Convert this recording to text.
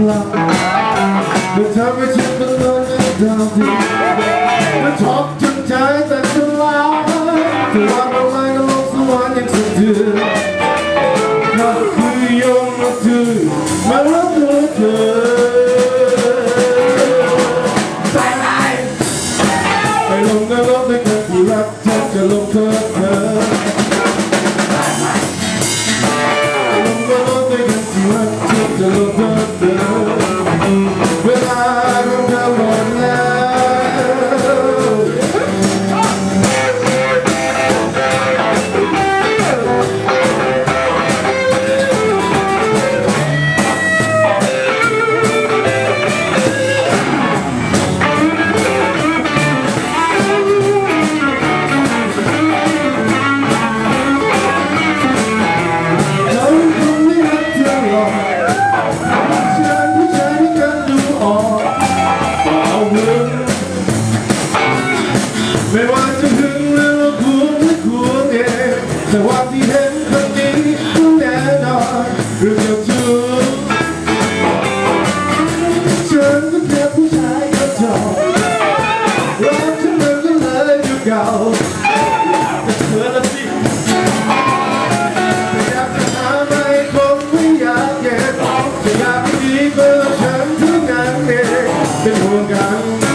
clock The temperature below the down The talk to die that's alive The one of mine alone so I need to do Not who you're not to My love, love, love ว่าจะถึงเรื่องควรไม่ควรเองแต่ว่าที่เห็นครั้งนี้แน่นอนเรื่องเดียวจูฉันก็เจอผู้ชายกระจอกรักฉันมันก็เลยอยู่เก่าแต่เธอละสิอยากจะหาไม่คงไม่อยากเก็บจะอยากดีเบอร์ฉันทุกงานเองเป็นห่วงกัน